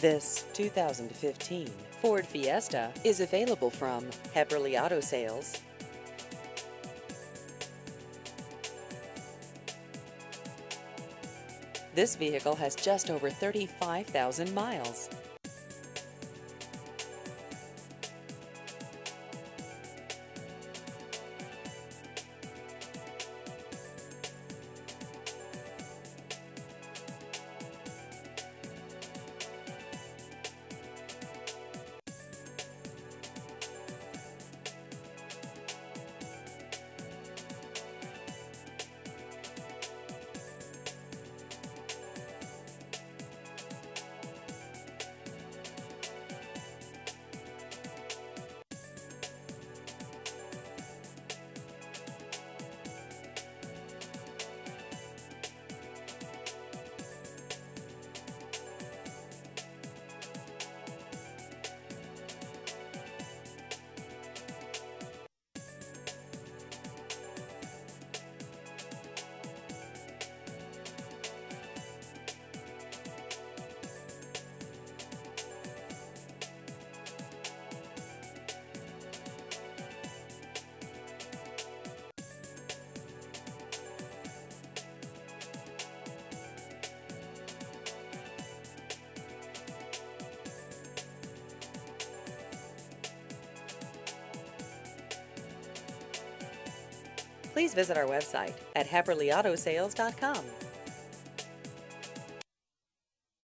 This 2015 Ford Fiesta is available from Hepperly Auto Sales. This vehicle has just over 35,000 miles. Please visit our website at hepperlyautosales.com.